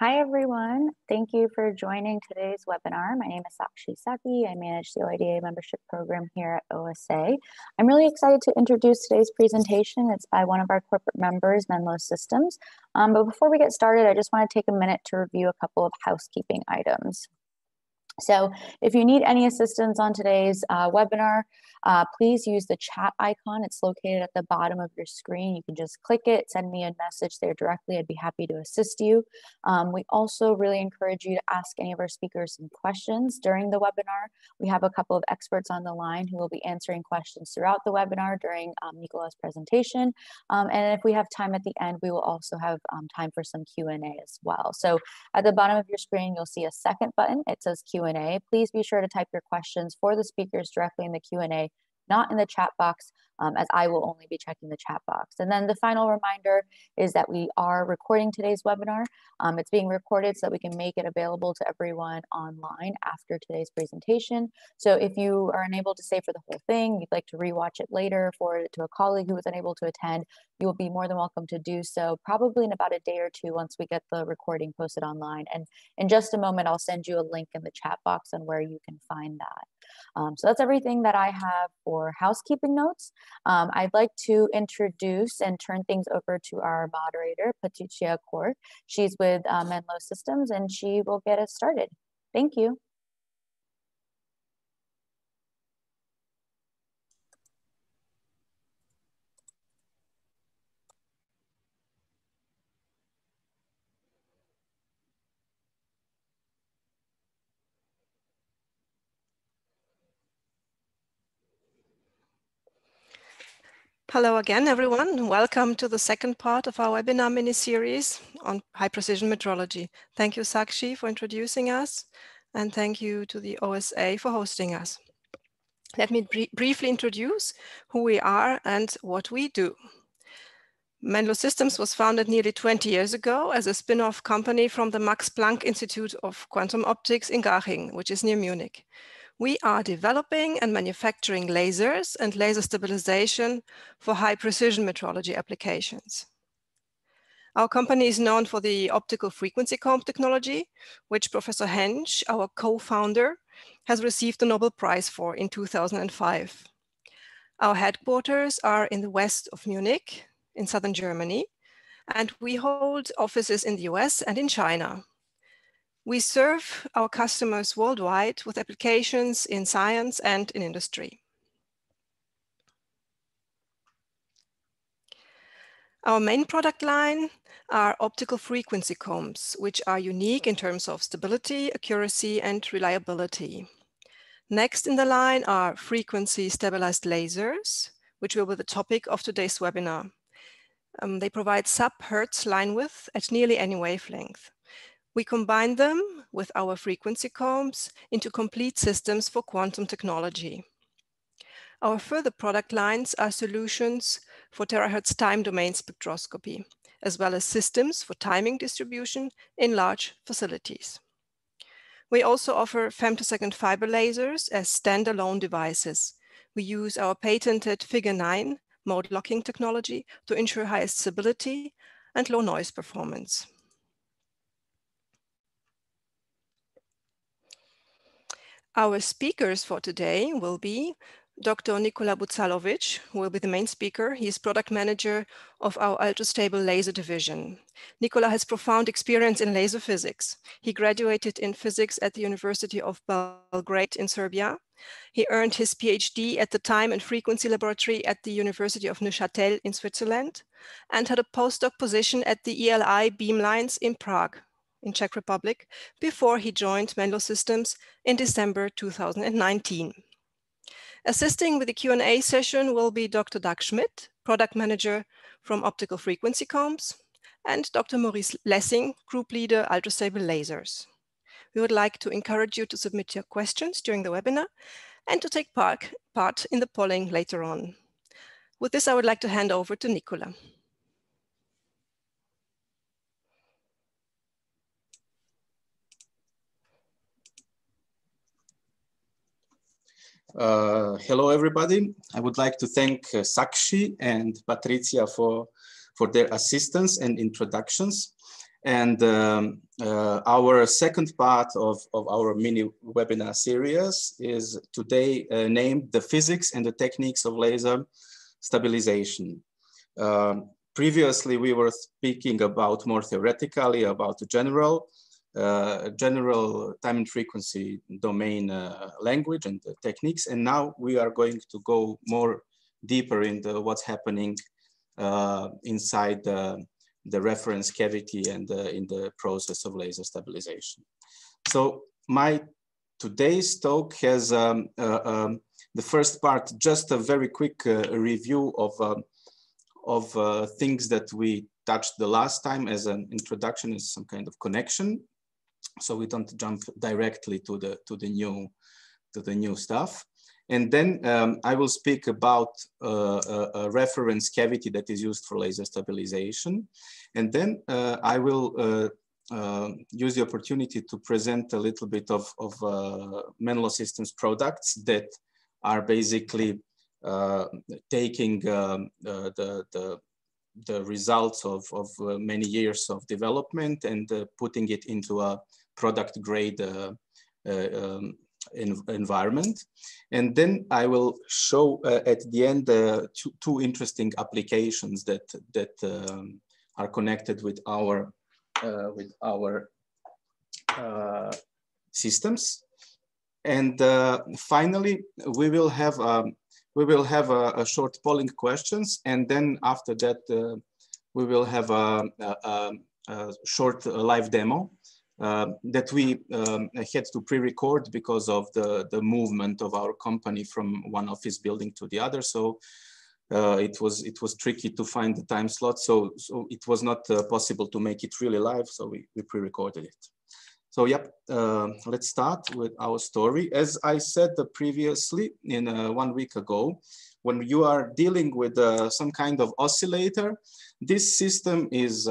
Hi, everyone. Thank you for joining today's webinar. My name is Sakshi Saki. I manage the OIDA membership program here at OSA. I'm really excited to introduce today's presentation. It's by one of our corporate members, Menlo Systems. Um, but before we get started, I just want to take a minute to review a couple of housekeeping items. So if you need any assistance on today's uh, webinar, uh, please use the chat icon. It's located at the bottom of your screen. You can just click it, send me a message there directly. I'd be happy to assist you. Um, we also really encourage you to ask any of our speakers some questions during the webinar. We have a couple of experts on the line who will be answering questions throughout the webinar during um, Nikola's presentation. Um, and if we have time at the end, we will also have um, time for some Q&A as well. So at the bottom of your screen, you'll see a second button. It says Q&A. Please be sure to type your questions for the speakers directly in the Q&A not in the chat box um, as I will only be checking the chat box. And then the final reminder is that we are recording today's webinar. Um, it's being recorded so that we can make it available to everyone online after today's presentation. So if you are unable to stay for the whole thing, you'd like to rewatch it later, forward it to a colleague who was unable to attend, you will be more than welcome to do so probably in about a day or two once we get the recording posted online. And in just a moment, I'll send you a link in the chat box on where you can find that. Um, so that's everything that I have for housekeeping notes. Um, I'd like to introduce and turn things over to our moderator, Patricia Kaur. She's with uh, Menlo Systems and she will get us started. Thank you. Hello again, everyone. Welcome to the second part of our webinar mini-series on high precision metrology. Thank you, Sakshi, for introducing us, and thank you to the OSA for hosting us. Let me br briefly introduce who we are and what we do. Menlo Systems was founded nearly 20 years ago as a spin-off company from the Max Planck Institute of Quantum Optics in Garching, which is near Munich we are developing and manufacturing lasers and laser stabilization for high precision metrology applications. Our company is known for the optical frequency comb technology, which Professor Hänsch, our co-founder, has received the Nobel Prize for in 2005. Our headquarters are in the west of Munich, in southern Germany, and we hold offices in the US and in China. We serve our customers worldwide with applications in science and in industry. Our main product line are optical frequency combs, which are unique in terms of stability, accuracy, and reliability. Next in the line are frequency stabilized lasers, which will be the topic of today's webinar. Um, they provide sub-hertz line width at nearly any wavelength. We combine them with our frequency combs into complete systems for quantum technology. Our further product lines are solutions for terahertz time domain spectroscopy, as well as systems for timing distribution in large facilities. We also offer femtosecond fiber lasers as standalone devices. We use our patented Figure 9 mode locking technology to ensure highest stability and low noise performance. Our speakers for today will be Dr. Nikola Bucalovic, who will be the main speaker. He is product manager of our ultra-stable laser division. Nikola has profound experience in laser physics. He graduated in physics at the University of Belgrade in Serbia. He earned his PhD at the Time and Frequency Laboratory at the University of Neuchâtel in Switzerland and had a postdoc position at the ELI Beamlines in Prague in Czech Republic before he joined Menlo Systems in December 2019. Assisting with the Q&A session will be Dr. Doug Schmidt, Product Manager from Optical Frequency Combs, and Dr. Maurice Lessing, Group Leader, Ultrastable Lasers. We would like to encourage you to submit your questions during the webinar and to take part, part in the polling later on. With this, I would like to hand over to Nikola. Uh, hello, everybody. I would like to thank uh, Sakshi and Patricia for, for their assistance and introductions. And um, uh, our second part of, of our mini webinar series is today uh, named The Physics and the Techniques of Laser Stabilization. Um, previously, we were speaking about more theoretically about the general, uh, general time and frequency domain uh, language and techniques. And now we are going to go more deeper into what's happening uh, inside the the reference cavity and uh, in the process of laser stabilization. So my today's talk has um, uh, um, the first part, just a very quick review of, um, of things that we touched the last time as an introduction is some kind of connection. So we don't jump directly to the, to the new, to the new stuff. And then um, I will speak about uh, a, reference cavity that is used for laser stabilization. And then uh, I will uh, uh use the opportunity to present a little bit of, of uh, Menlo Systems products that are basically uh, taking um, the, the, the, results of, of many years of development and putting it into a product grade um, environment. And then I will show uh, at the end uh, two, two, interesting applications that, that um, are connected with our, uh, with our uh, systems. And uh, finally, we will have, um, we will have a, a, short polling questions. And then after that, uh, we will have a, a, a short live demo uh, that we um, had to pre-record because of the, the movement of our company from one office building to the other. So uh, it was it was tricky to find the time slot. So, so it was not uh, possible to make it really live. So we, we pre-recorded it. So yep, uh, let's start with our story. As I said previously in uh, one week ago, when you are dealing with some kind of oscillator, this system is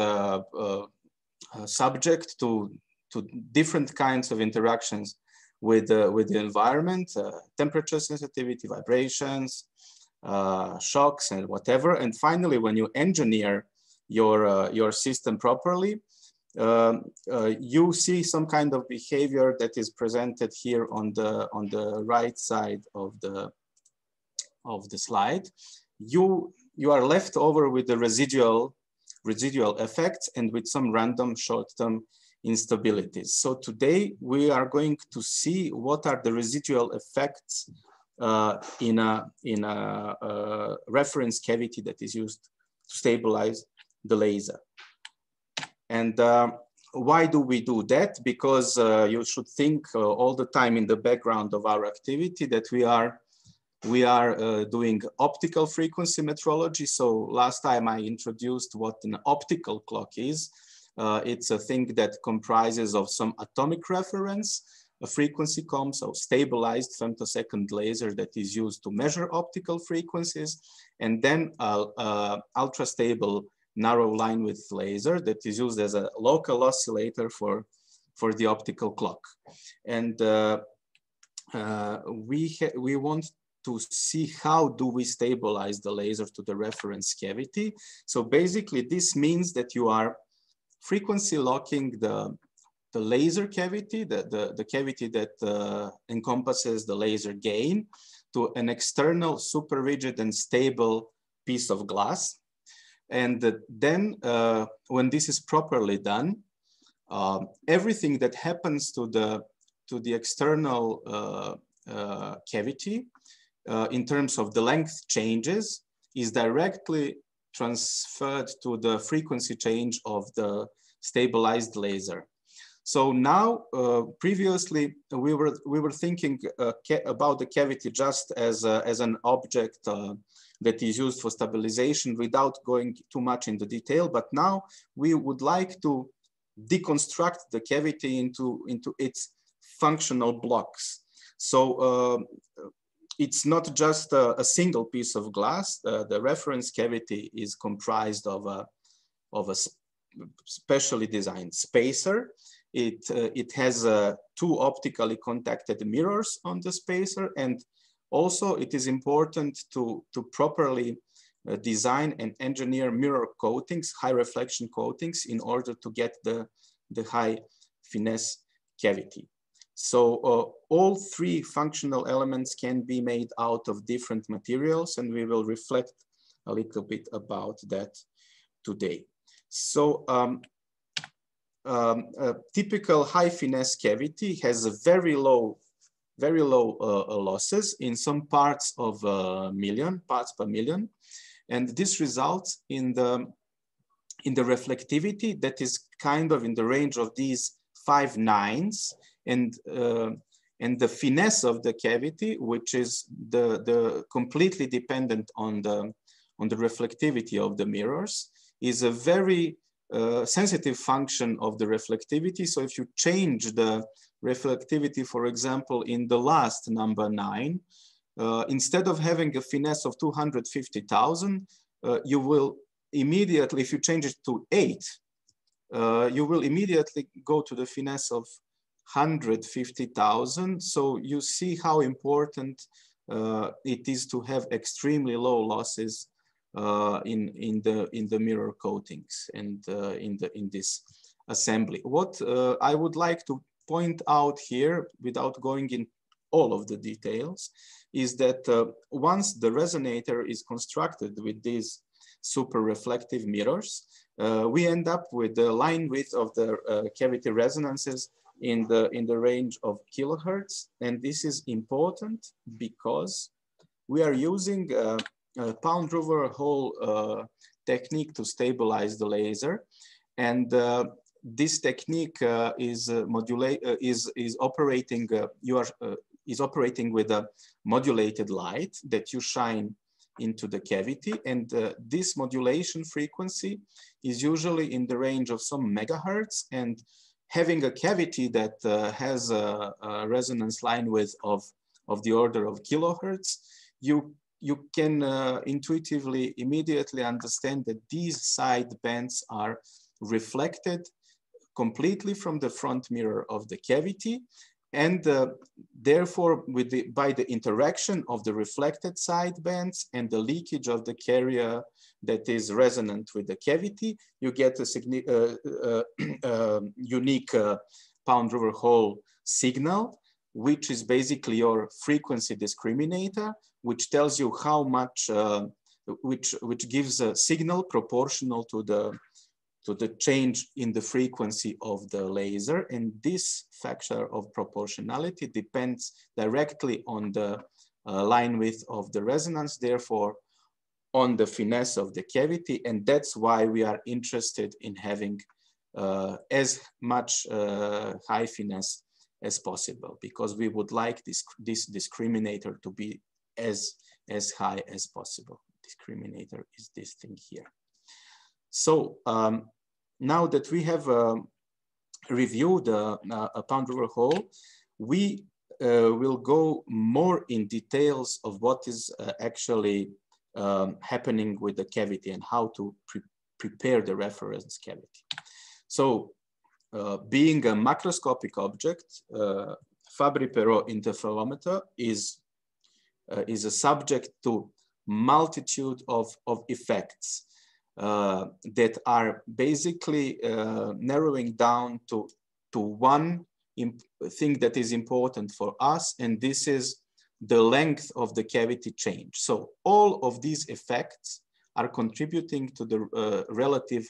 subject to to different kinds of interactions with, uh, with the environment, uh, temperature sensitivity, vibrations, uh, shocks and whatever. And finally, when you engineer your, uh, your system properly, um, uh, you see some kind of behavior that is presented here on the, on the right side of the, of the slide. You, you are left over with the residual, residual effects and with some random short-term instabilities. So today we are going to see what are the residual effects uh, in a, in a, a reference cavity that is used to stabilize the laser. And uh, why do we do that? Because uh, you should think uh, all the time in the background of our activity that we are we are uh, doing optical frequency metrology. So last time I introduced what an optical clock is. Uh, it's a thing that comprises of some atomic reference, a frequency comb, so stabilized femtosecond laser that is used to measure optical frequencies, and then a, ultra stable narrow line width laser that is used as a local oscillator for, for the optical clock. And uh, uh, we, we want to see how do we stabilize the laser to the reference cavity. So basically this means that you are frequency locking the, the laser cavity, the, the, the cavity that uh, encompasses the laser gain to an external super rigid and stable piece of glass. And then uh, when this is properly done, uh, everything that happens to the, to the external uh, uh, cavity uh, in terms of the length changes is directly transferred to the frequency change of the stabilized laser. So now, uh, previously, we were, we were thinking uh, about the cavity just as, a, as an object uh, that is used for stabilization without going too much into detail. But now we would like to deconstruct the cavity into, into its functional blocks. So uh, it's not just a, a, single piece of glass. Uh, the reference cavity is comprised of a, of a specially designed spacer. It, uh, it has uh, two optically contacted mirrors on the spacer and also it is important to, to properly uh, design and engineer mirror coatings, high reflection coatings in order to get the, the high finesse cavity. So uh, all three functional elements can be made out of different materials and we will reflect a little bit about that today. So um, um, a typical high finesse cavity has a very low, very low uh, uh, losses in some parts of a million, parts per million. And this results in the, in the reflectivity that is kind of in the range of these five nines and, uh, and the finesse of the cavity, which is the, the completely dependent on the, on the reflectivity of the mirrors, is a very uh, sensitive function of the reflectivity. So if you change the reflectivity, for example, in the last number nine, uh, instead of having a finesse of 250,000, uh, you will immediately, if you change it to eight, uh, you will immediately go to the finesse of 150,000. So you see how important uh, it is to have extremely low losses uh, in in the in the mirror coatings and uh, in the in this assembly. What uh, I would like to point out here, without going in all of the details, is that uh, once the resonator is constructed with these super reflective mirrors, uh, we end up with the line width of the cavity resonances in the in the range of kilohertz, and this is important because we are using a Pound-Drever-Hall uh, technique to stabilize the laser. And uh, this technique is modulate is is operating. you are is operating with a modulated light that you shine into the cavity. And uh, this modulation frequency is usually in the range of some megahertz. And having a cavity that uh, has a, a, resonance line width of, of the order of kilohertz, you you can uh, intuitively immediately understand that these side bands are reflected completely from the front mirror of the cavity and uh, therefore with the, by the interaction of the reflected side bands and the leakage of the carrier that is resonant with the cavity, you get a uh, uh, um, unique uh, Pound-Drever-Hall signal which is basically your frequency discriminator, which tells you how much, uh, which, which gives a signal proportional to the, to the change in the frequency of the laser. And this factor of proportionality depends directly on the uh, line width of the resonance, therefore on the finesse of the cavity. And that's why we are interested in having uh, as much uh, high finesse as possible because we would like this, this discriminator to be as, as high as possible. Discriminator is this thing here. So um, now that we have uh, reviewed uh, a pound rover hole, we uh, will go more in details of what is uh, actually um, happening with the cavity and how to pre prepare the reference cavity. So uh, being a macroscopic object, uh, Fabry-Perot interferometer is, uh, is a subject to multitude of, of effects uh, that are basically uh, narrowing down to, to one thing that is important for us, and this is the length of the cavity change. So all of these effects are contributing to the uh, relative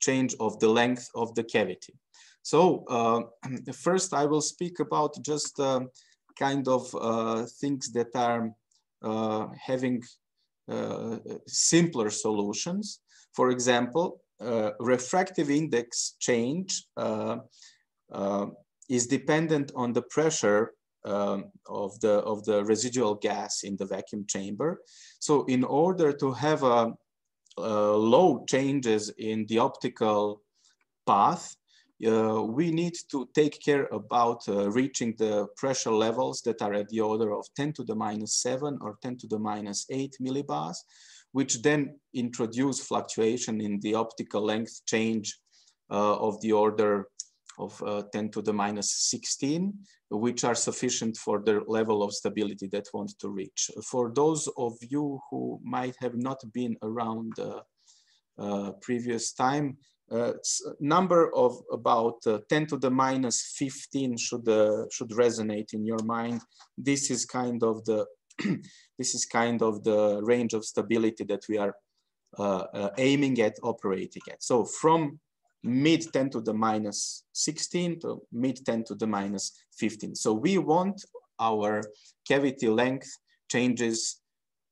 change of the length of the cavity. So uh, first I will speak about just uh, kind of uh, things that are uh, having uh, simpler solutions. For example, refractive index change is dependent on the pressure um, of the of the residual gas in the vacuum chamber. So in order to have a, a low changes in the optical path, uh, we need to take care about uh, reaching the pressure levels that are at the order of 10 to the minus 7 or 10 to the minus 8 millibars, which then introduce fluctuation in the optical length change uh, of the order of uh, 10 to the minus 16, which are sufficient for the level of stability that we want to reach. For those of you who might have not been around uh, uh, previous time, uh, number of about uh, 10 to the minus 15 should should resonate in your mind. This is kind of the this is kind of the range of stability that we are uh, uh, aiming at operating at. So from mid 10 to the minus 16 to mid 10 to the minus 15. So we want our cavity length changes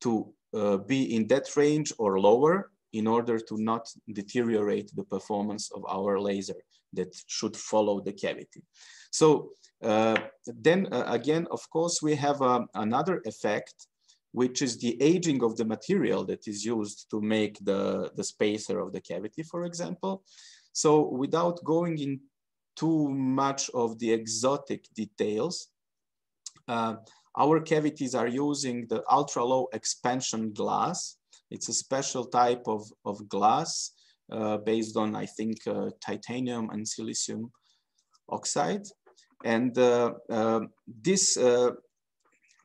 to uh, be in that range or lower in order to not deteriorate the performance of our laser that should follow the cavity. So uh, then uh, again, of course, we have um, another effect, which is the aging of the material that is used to make the, the spacer of the cavity, for example. So without going in too much of the exotic details, uh, our cavities are using the ultra low expansion glass it's a special type of, of glass uh, based on, I think, uh, titanium and silicium oxide. And uh, um, this, uh,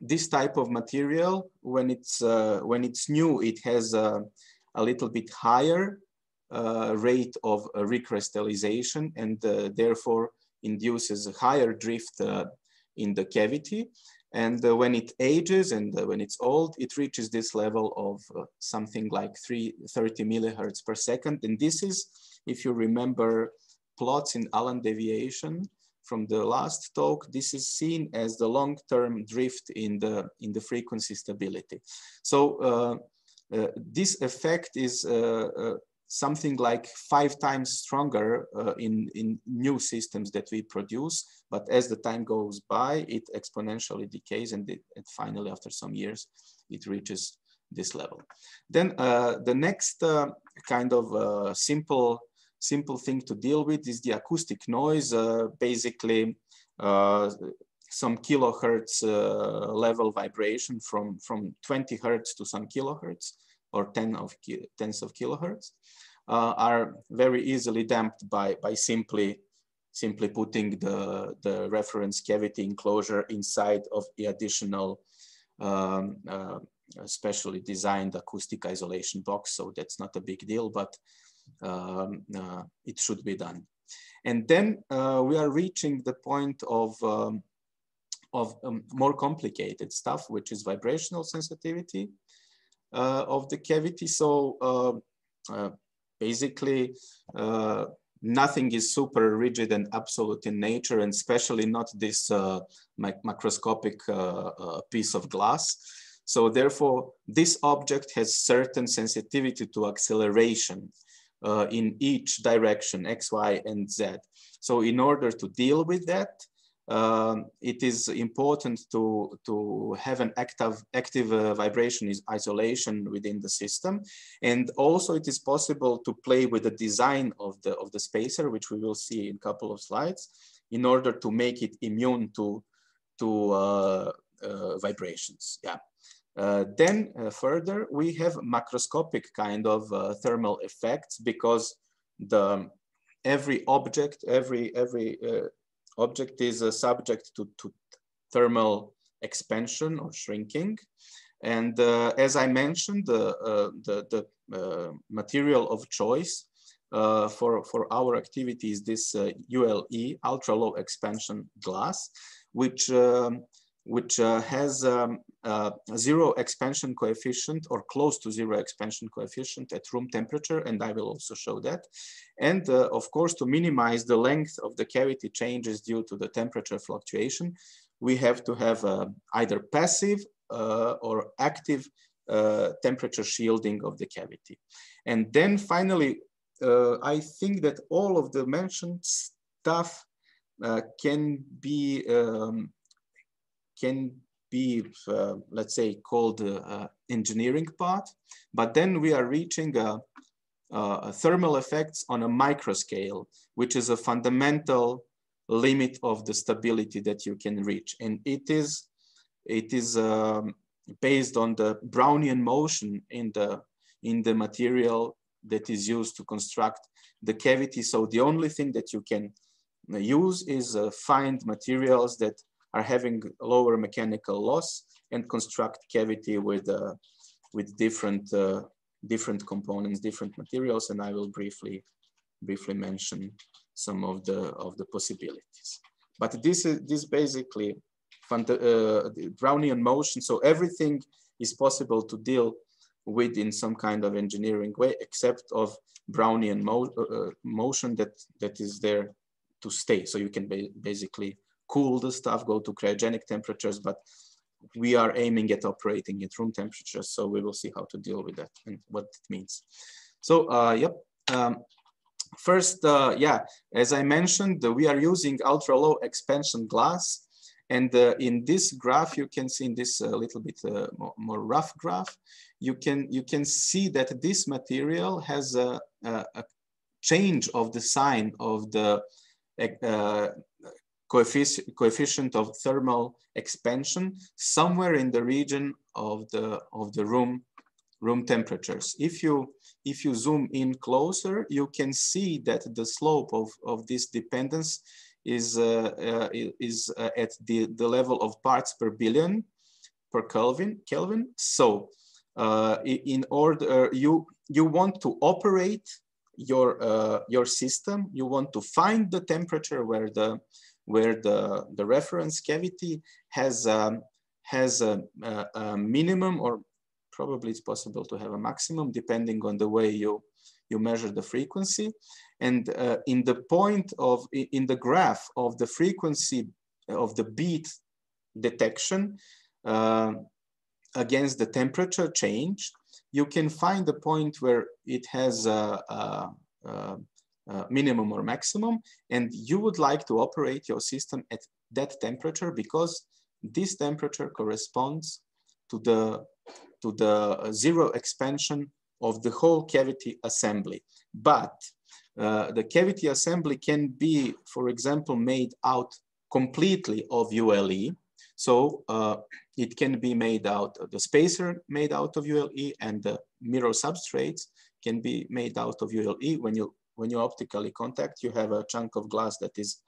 this type of material, when it's, uh, when it's new, it has a, a little bit higher uh, rate of recrystallization and therefore induces a higher drift in the cavity. And uh, when it ages and uh, when it's old, it reaches this level of uh, something like 330 millihertz per second. And this is, if you remember plots in Allan deviation from the last talk, this is seen as the long-term drift in the, in the frequency stability. So uh, uh, this effect is uh, something like five times stronger uh, in, in new systems that we produce. But as the time goes by, it exponentially decays and, it, and finally after some years, it reaches this level. Then uh, the next uh, kind of uh, simple, simple thing to deal with is the acoustic noise. Uh, basically, uh, some kilohertz level vibration from, from 20 hertz to some kilohertz or 10 of tens of kilohertz uh, are very easily damped by, by simply simply putting the, the reference cavity enclosure inside of the additional um, uh, specially designed acoustic isolation box. So that's not a big deal, but um, uh, it should be done. And then uh, we are reaching the point of, um, of um, more complicated stuff, which is vibrational sensitivity of the cavity. So uh, uh, basically, uh, nothing is super rigid and absolute in nature, and especially not this macroscopic piece of glass. So therefore, this object has certain sensitivity to acceleration uh, in each direction, X, Y, and Z. So in order to deal with that, um, it is important to, to have an active, active uh, vibration isolation within the system. And also it is possible to play with the design of the, of the spacer, which we will see in a couple of slides, in order to make it immune to, to uh, uh, vibrations. Yeah. Uh, then uh, further, we have macroscopic kind of uh, thermal effects because the every object, every every object is uh, subject to, to thermal expansion or shrinking. And uh, as I mentioned, the, uh, the, the uh, material of choice uh, for, for our activity is this ULE, ultra low expansion glass, which um, which uh, has um, uh, zero expansion coefficient or close to zero expansion coefficient at room temperature, and I will also show that. And uh, of course, to minimize the length of the cavity changes due to the temperature fluctuation, we have to have uh, either passive uh, or active uh, temperature shielding of the cavity. And then finally, I think that all of the mentioned stuff can be um, can be, uh, let's say, called uh, engineering part, but then we are reaching a, a thermal effects on a micro scale, which is a fundamental limit of the stability that you can reach. And it is, it is um, based on the Brownian motion in the, in the material that is used to construct the cavity. So the only thing that you can use is uh, find materials that are having lower mechanical loss and construct cavity with uh, with different uh, different components, different materials, and I will briefly briefly mention some of the of the possibilities. But this is this basically uh, Brownian motion. So everything is possible to deal with in some kind of engineering way, except of Brownian mo uh, motion that that is there to stay. So you can ba basically cool the stuff, go to cryogenic temperatures, but we are aiming at operating at room temperatures. So we will see how to deal with that and what it means. So, uh, yep. Um, first, uh, yeah, as I mentioned, we are using ultra low expansion glass. And uh, in this graph, you can see in this uh, little bit uh, more, more, rough graph, you can, you can see that this material has a, a, a change of the sign of the uh, coefficient, coefficient of thermal expansion somewhere in the region of the, of the room, room temperatures. If you, if you zoom in closer, you can see that the slope of, of this dependence is, uh, uh, is uh, at the, the level of parts per billion per Kelvin. Kelvin. So uh, in order, you, you want to operate your, uh, your system, you want to find the temperature where the, where the, the reference cavity has, um, has a, a, a, minimum or probably it's possible to have a maximum depending on the way you, you measure the frequency. And uh, in the point of, in the graph of the frequency of the beat detection uh, against the temperature change, you can find the point where it has a, a, a uh, minimum or maximum, and you would like to operate your system at that temperature because this temperature corresponds to the, to the zero expansion of the whole cavity assembly. But uh, the cavity assembly can be, for example, made out completely of ULE. So uh, it can be made out, the spacer made out of ULE and the mirror substrates can be made out of ULE. When you when you optically contact, you have a chunk of glass that is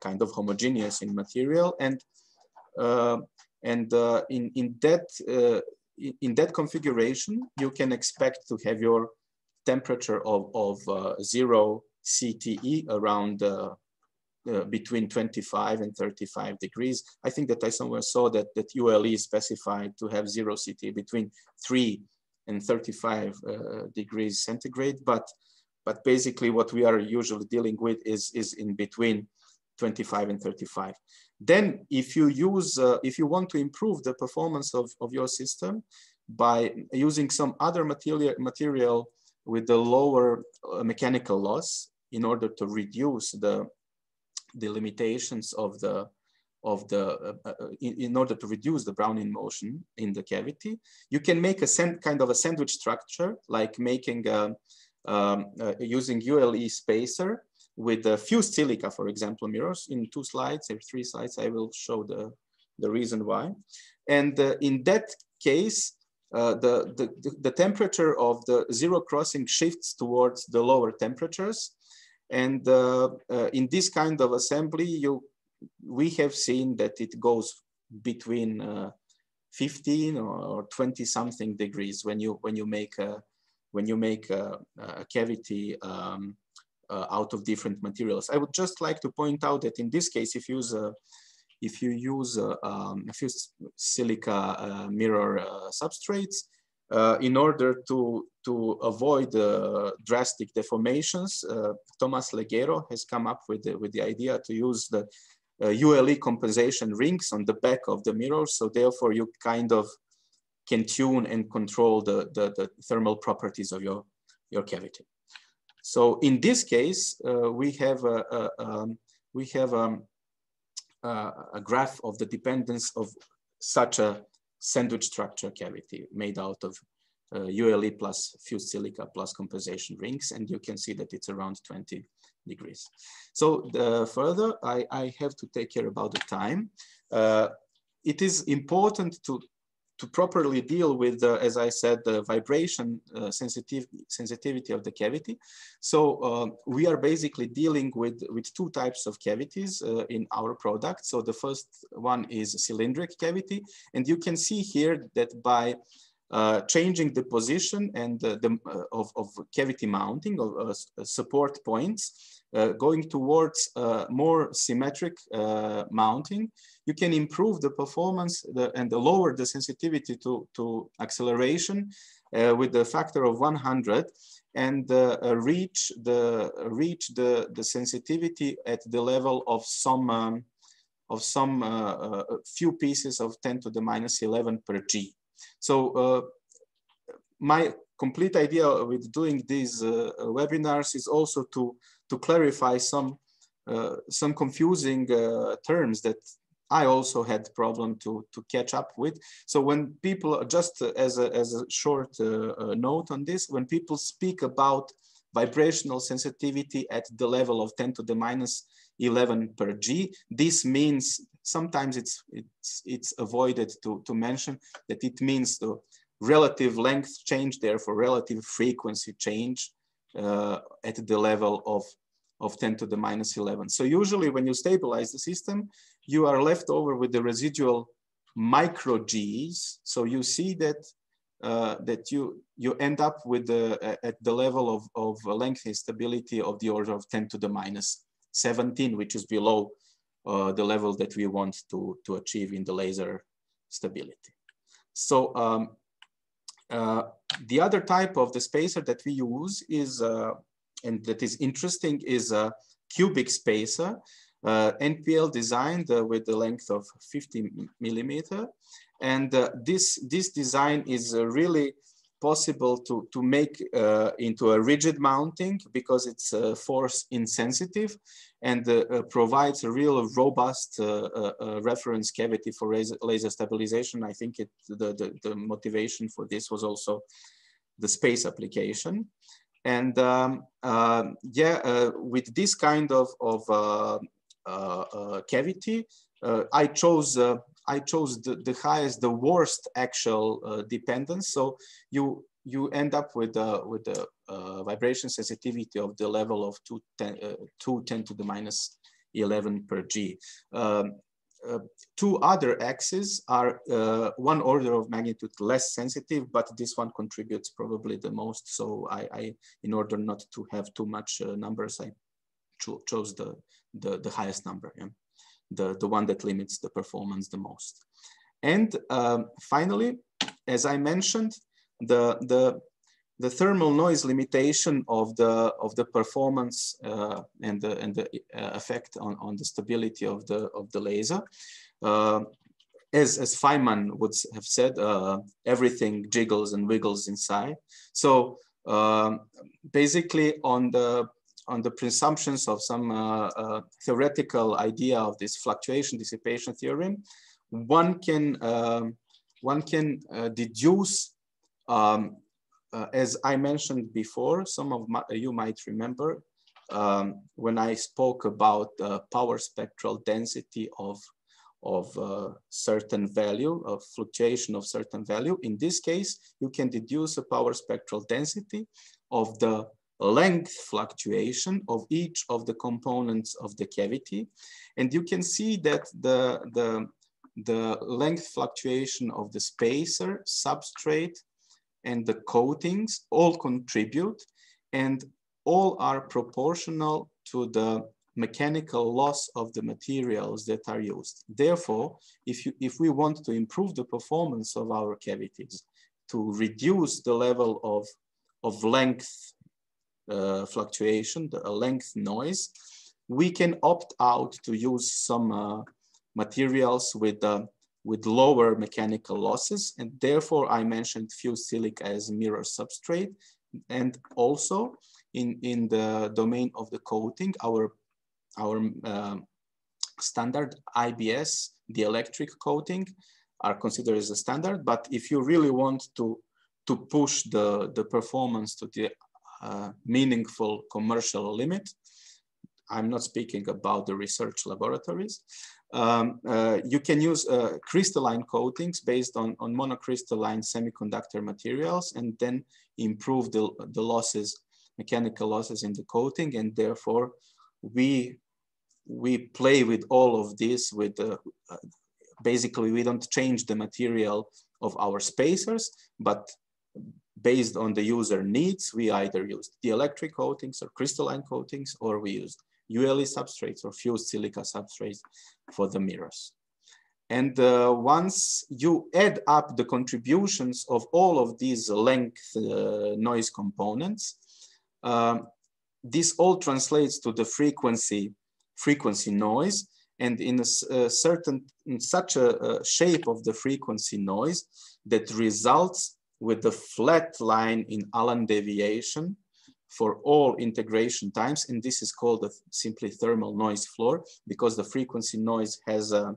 kind of homogeneous in material. And, uh, and uh, in, in, that, uh, in that configuration, you can expect to have your temperature of, of uh, zero CTE around uh, uh, between 25 and 35 degrees. I think that I somewhere saw that, that ULE is specified to have zero CTE between three and 35 degrees centigrade, but but basically what we are usually dealing with is, is in between 25 and 35. Then if you use, uh, if you want to improve the performance of, of your system by using some other material, material with the lower uh, mechanical loss in order to reduce the, the limitations of the, of the, uh, uh in, in, order to reduce the Brownian motion in the cavity, you can make a kind of a sandwich structure, like making a, um, uh, using ULE spacer with the fused silica, for example, mirrors. In two slides or three slides, I will show the, the reason why. And uh, in that case, uh, the, the, the temperature of the zero crossing shifts towards the lower temperatures. And uh, uh, in this kind of assembly, you, we have seen that it goes between uh, 15 or 20 something degrees when you, when you make a, when you make a, a cavity um, uh, out of different materials. I would just like to point out that in this case, if you use a, if you use a, um, a fused silica uh, mirror uh, substrates, uh, in order to, to avoid uh, drastic deformations, uh, Thomas Legero has come up with the, with the idea to use the ULE compensation rings on the back of the mirror. So therefore you kind of can tune and control the, the, the thermal properties of your, your cavity. So in this case, uh, we have a, a um, we have um, a, a, graph of the dependence of such a sandwich structure cavity made out of uh, ULE plus fused silica plus compensation rings, and you can see that it's around 20 degrees. So the, further, I, I have to take care about the time. Uh, it is important to to properly deal with, uh, as I said, the vibration uh, sensitive, sensitivity of the cavity. So uh, we are basically dealing with, with two types of cavities uh, in our product. So the first one is cylindric cavity. And you can see here that by uh, changing the position and the, uh, of, of, cavity mounting of support points, uh, going towards uh, more symmetric uh, mounting, you can improve the performance the, and the lower the sensitivity to, to acceleration with the factor of 100 and uh, reach the reach the the sensitivity at the level of some um, of some uh, uh, few pieces of 10 to the minus 11 per g. So my complete idea with doing these webinars is also to to clarify some uh, some confusing uh, terms that I also had problem to to catch up with. So when people just as a as a short uh, uh, note on this, when people speak about vibrational sensitivity at the level of 10 to the minus 11 per G, this means sometimes it's it's it's avoided to to mention that it means the relative length change, therefore relative frequency change uh, at the level of, of 10 to the minus 11. So usually when you stabilize the system, you are left over with the residual micro Gs. So you see that uh, that you you end up with the uh, at the level of, of length instability of the order of 10 to the minus 17, which is below uh, the level that we want to, to achieve in the laser stability. So um, uh, the other type of the spacer that we use is, uh, and that is interesting, is a cubic spacer, uh, NPL designed uh, with the length of 50 millimeter. And uh, this, this design is really possible to, to make uh, into a rigid mounting because it's uh, force insensitive and uh, uh provides a real robust uh, uh, reference cavity for laser, laser, stabilization. I think it, the, the, the, motivation for this was also the space application. And um, yeah, with this kind of, of cavity, I chose I chose the, the highest, the worst actual uh, dependence. So you you end up with uh, with the uh, vibration sensitivity of the level of 210, uh, 210 to the minus 11 per G. Um, uh, two other axes are uh, one order of magnitude less sensitive, but this one contributes probably the most. So I, I in order not to have too much numbers, I cho chose the, the, the highest number. Yeah the, the one that limits the performance the most. And um, finally, as I mentioned, the, the, the thermal noise limitation of the, of the performance uh, and the, and the uh, effect on, on the stability of the, of the laser. Uh, as, as Feynman would have said, uh, everything jiggles and wiggles inside. So um, basically on the on the presumptions of some uh, uh, theoretical idea of this fluctuation dissipation theorem, one can, um, one can uh, deduce, um, as I mentioned before, some of my, you might remember, um, when I spoke about the power spectral density of of uh, certain value, of fluctuation of certain value. In this case, you can deduce a power spectral density of the length fluctuation of each of the components of the cavity. And you can see that the, the, the length fluctuation of the spacer, substrate, and the coatings all contribute and all are proportional to the mechanical loss of the materials that are used. Therefore, if, you, if we want to improve the performance of our cavities, to reduce the level of, of length uh, fluctuation, the length noise, we can opt out to use some uh, materials with uh, with lower mechanical losses. And therefore I mentioned fused silica as mirror substrate. And also in, in the domain of the coating, our, our uh, standard IBS, dielectric coating are considered as a standard. But if you really want to, to push the, the performance to the meaningful commercial limit. I'm not speaking about the research laboratories. Um, uh, you can use uh, crystalline coatings based on, on monocrystalline semiconductor materials and then improve the, the losses, mechanical losses in the coating. And therefore we, we play with all of this with, uh, basically we don't change the material of our spacers, but based on the user needs, we either use dielectric coatings or crystalline coatings, or we used ULE substrates or fused silica substrates for the mirrors. And uh, once you add up the contributions of all of these length uh, noise components, um, this all translates to the frequency, frequency noise. And in a, a certain, in such a, a shape of the frequency noise that results with the flat line in Allan deviation for all integration times. And this is called a simply thermal noise floor because the frequency noise has a,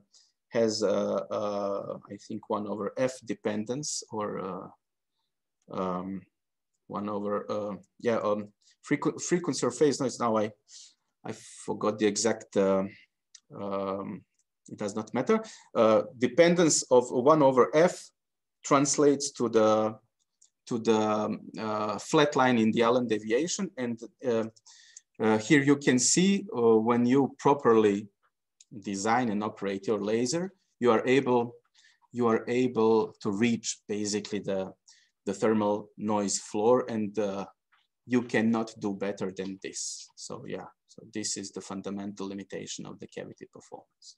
has a, a I think one over F dependence or uh, um, one over, uh, yeah, um, frequ frequency or phase noise. Now I, I forgot the exact, uh, um, it does not matter. Uh, dependence of one over F translates to the to the uh, flat line in the Allan deviation. And uh, uh, here you can see uh, when you properly design and operate your laser, you are able you are able to reach basically the the thermal noise floor and uh, you cannot do better than this. So yeah, so this is the fundamental limitation of the cavity performance.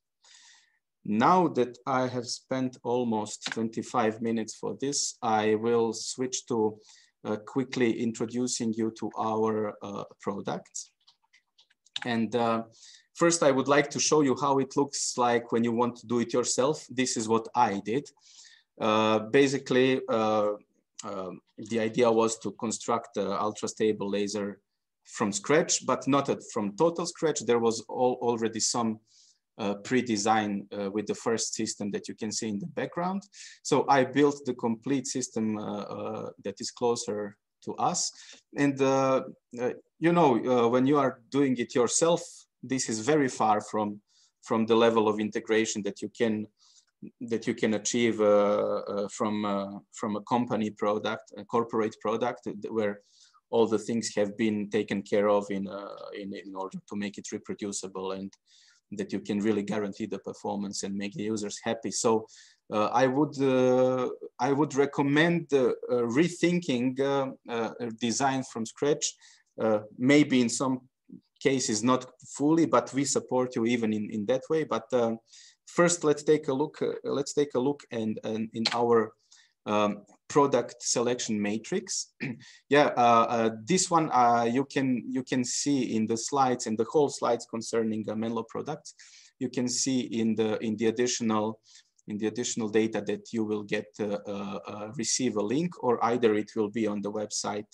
Now that I have spent almost 25 minutes for this, I will switch to uh, quickly introducing you to our uh, product. And uh, first, I would like to show you how it looks like when you want to do it yourself. This is what I did. Uh, basically, uh, um, the idea was to construct an ultra-stable laser from scratch, but not from total scratch. There was all, already some uh, pre-design uh, with the first system that you can see in the background. So I built the complete system uh, uh that is closer to us. And uh, uh, you know, when you are doing it yourself, this is very far from from the level of integration that you can that you can achieve from from a company product, a corporate product, where all the things have been taken care of in, in, in order to make it reproducible and that you can really guarantee the performance and make the users happy. So uh, I would uh, I would recommend uh, rethinking uh, uh, design from scratch. Uh, maybe in some cases not fully, but we support you even in, in that way. But first, let's take a look. let's take a look and, and in our um, product selection matrix. yeah, uh, uh, this one uh, you can you can see in the slides and the whole slides concerning uh, Menlo products. You can see in the in the additional in the additional data that you will get uh, uh, uh, receive a link or either it will be on the website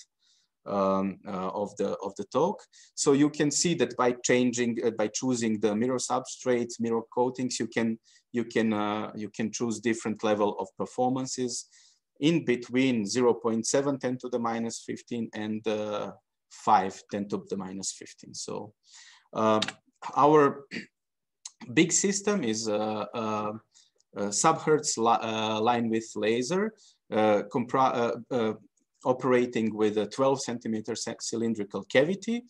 um, of the of the talk. So you can see that by changing by choosing the mirror substrates, mirror coatings, you can you can you can choose different level of performances in between 0.7 10 to the minus 15 and uh, 5 10 to the minus 15. So uh, our big system is a, a, a subhertz li uh, line width laser uh, uh, uh, operating with a 12 centimeter cylindrical cavity.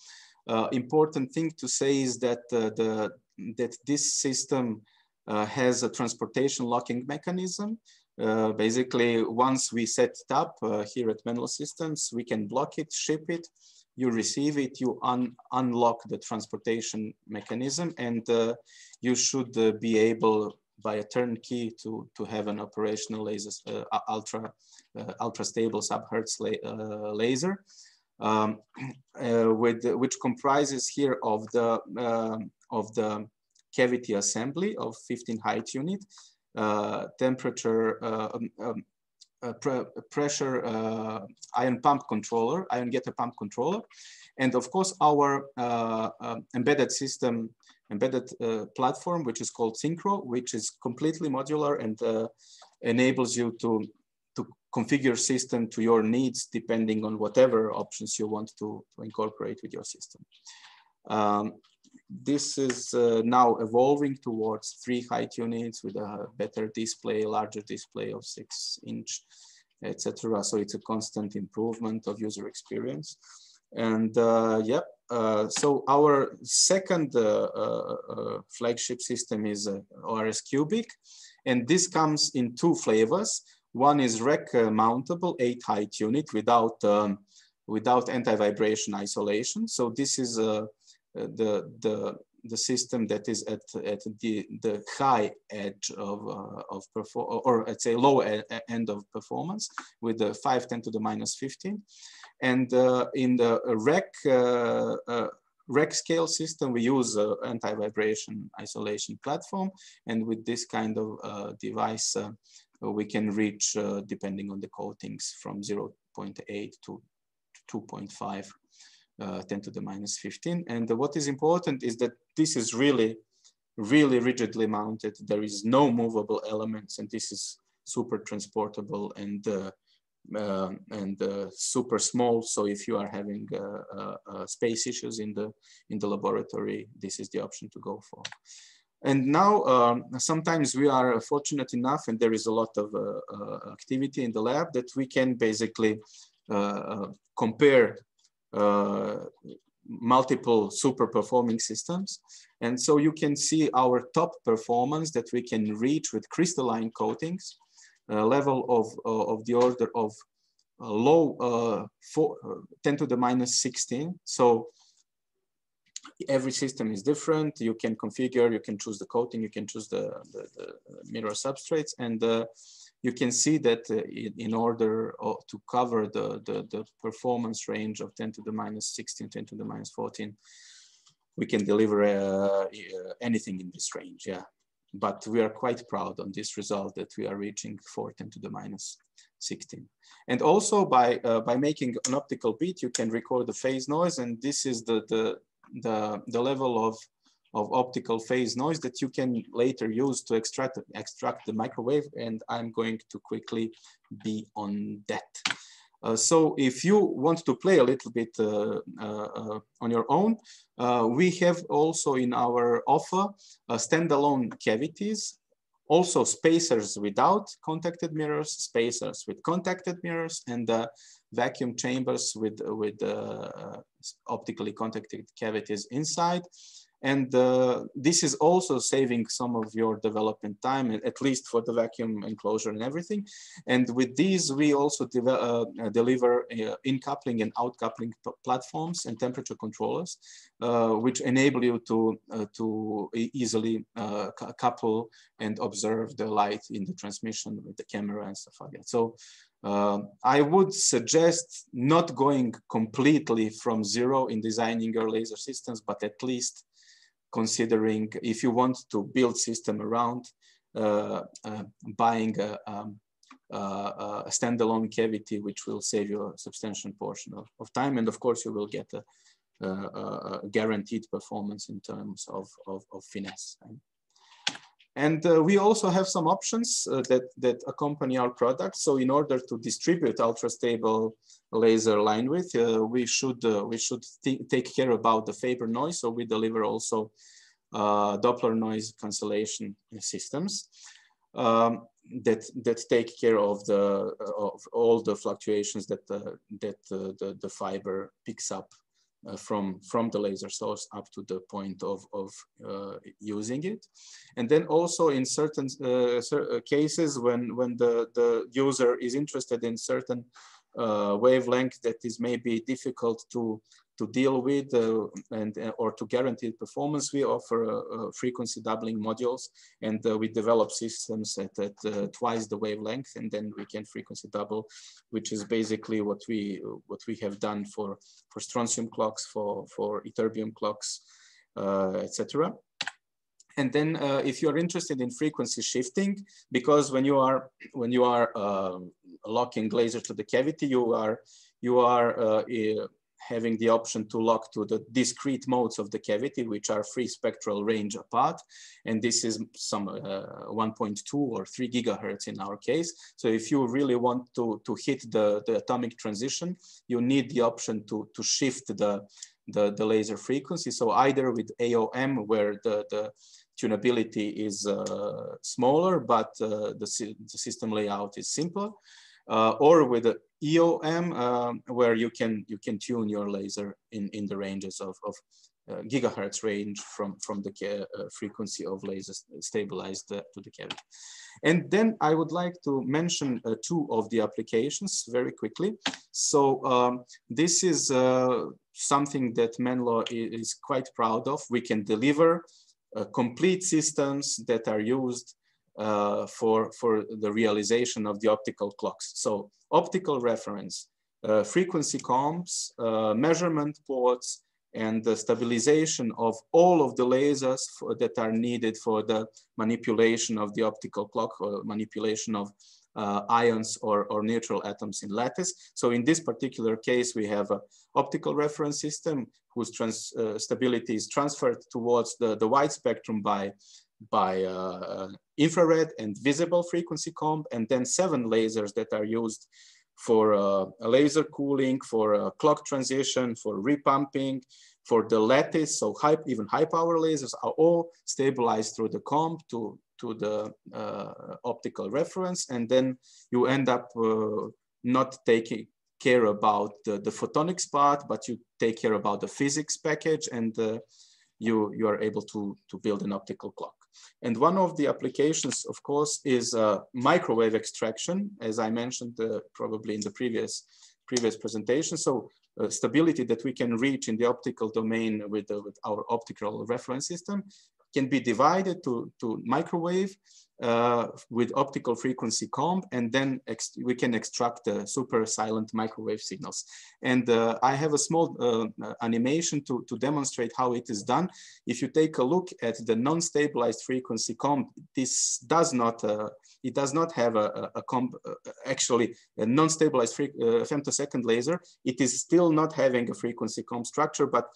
important thing to say is that the that this system has a transportation locking mechanism uh, basically, once we set it up uh, here at Menlo Systems, we can block it, ship it, you receive it, you un unlock the transportation mechanism, and uh, you should uh, be able by a turnkey to, to have an operational laser, uh, ultra, ultra stable subhertz la laser. Um, with which comprises here of the um, of the cavity assembly of 15 height unit temperature, uh, um, um, uh, pr pressure ion pump controller, ion getter pump controller. And of course, our embedded system embedded uh, platform, which is called Synchro, which is completely modular and uh, enables you to, to configure system to your needs depending on whatever options you want to, to incorporate with your system. Um, this is uh, now evolving towards three height units with a better display, larger display of six inch, etc. So it's a constant improvement of user experience. And uh, yep, uh, so our second uh, uh, uh flagship system is ORS Cubic. And this comes in two flavors. One is rack mountable eight height unit without, um, without anti-vibration isolation. So this is the, the, the system that is at, at the, the high edge of, uh, of perform or let's say low end of performance with the 510 to the minus 15. And uh, in the rack, uh, uh, rack scale system, we use anti-vibration isolation platform. And with this kind of device, we can reach, depending on the coatings, from 0.8 to 2.5 uh, 10 to the minus 15. And what is important is that this is really, really rigidly mounted. There is no movable elements and this is super transportable and uh, uh, and uh, super small. So if you are having uh, uh, space issues in the in the laboratory, this is the option to go for. And now, um, sometimes we are fortunate enough, and there is a lot of activity in the lab that we can basically compare uh, multiple super performing systems. And so you can see our top performance that we can reach with crystalline coatings, uh, level of, uh, of the order of uh, low uh, four, uh, 10 to the minus 16. So every system is different. You can configure, you can choose the coating, you can choose the, the, the mirror substrates. And you can see that uh, in, order uh, to cover the, the, the, performance range of 10 to the minus 16, 10 to the minus 14, we can deliver uh, anything in this range, yeah. But we are quite proud on this result that we are reaching 4 10 to the minus 16. And also by, uh, by making an optical beat, you can record the phase noise. And this is the, the, the, the level of of optical phase noise that you can later use to extract, extract the microwave. And I'm going to quickly be on that. Uh, so if you want to play a little bit uh, uh, uh on your own, uh, we have also in our offer uh, standalone cavities, also spacers without contacted mirrors, spacers with contacted mirrors, and vacuum chambers with, with optically contacted cavities inside. And uh, this is also saving some of your development time, at least for the vacuum enclosure and everything. And with these, we also de uh, uh, deliver uh, in-coupling and out-coupling platforms and temperature controllers, uh, which enable you to, uh, to easily couple and observe the light in the transmission with the camera and stuff like that. So uh, I would suggest not going completely from zero in designing your laser systems, but at least considering if you want to build system around uh, uh, buying a, um, uh, a, standalone cavity, which will save you a substantial portion of, of time. And of course, you will get a, a, guaranteed performance in terms of, of, of finesse. And uh, we also have some options uh, that, that accompany our product. So in order to distribute ultra-stable laser line width, uh, we should, uh, we should take care about the fiber noise. So we deliver also uh, Doppler noise cancellation systems um, that, that take care of, the, of all the fluctuations that, that the, the fiber picks up uh, from, from the laser source up to the point of, of uh, using it. And then also in certain uh, uh cases when, when the, the user is interested in certain uh, wavelength that is maybe difficult to to deal with uh, and uh, or to guarantee performance, we offer uh, frequency doubling modules, and uh, we develop systems at, at uh, twice the wavelength, and then we can frequency double, which is basically what we what we have done for for strontium clocks, for for ytterbium clocks, uh, etc. And then if you're interested in frequency shifting, because when you are when you are um, locking laser to the cavity, you are you are having the option to lock to the discrete modes of the cavity, which are free spectral range apart. And this is some uh, 1.2 or 3 gigahertz in our case. So if you really want to, to hit the, the atomic transition, you need the option to, to shift the, the, the laser frequency. So either with AOM where the, the tunability is uh, smaller, but uh, the, the system layout is simpler, uh, or with EOM um, where you can you can tune your laser in, in the ranges of, of uh, gigahertz range from, from the uh, frequency of lasers stabilized uh, to the cavity. And then I would like to mention two of the applications very quickly. So um, this is something that Menlo is quite proud of. We can deliver complete systems that are used uh, for, for the realization of the optical clocks. So optical reference, uh, frequency combs, uh, measurement ports, and the stabilization of all of the lasers for, that are needed for the manipulation of the optical clock or manipulation of uh, ions or, or neutral atoms in lattice. So in this particular case, we have an optical reference system whose trans, uh, stability is transferred towards the, the wide spectrum by, by uh, infrared and visible frequency comb, and then seven lasers that are used for uh, laser cooling, for uh, clock transition, for repumping, for the lattice, so high, even high power lasers are all stabilized through the comb to, to the uh, optical reference. And then you end up uh, not taking care about the, the photonics part, but you take care about the physics package and uh, you, you are able to, to build an optical clock. And one of the applications, of course, is uh, microwave extraction, as I mentioned uh, probably in the previous previous presentation. So uh, stability that we can reach in the optical domain with, uh, with our optical reference system can be divided to, to microwave uh, with optical frequency comb, and then we can extract the super silent microwave signals. And uh, I have a small uh, animation to, to demonstrate how it is done. If you take a look at the non-stabilized frequency comb, this does not, uh, it does not have a, a, comb, uh, actually a non-stabilized uh, femtosecond laser. It is still not having a frequency comb structure, but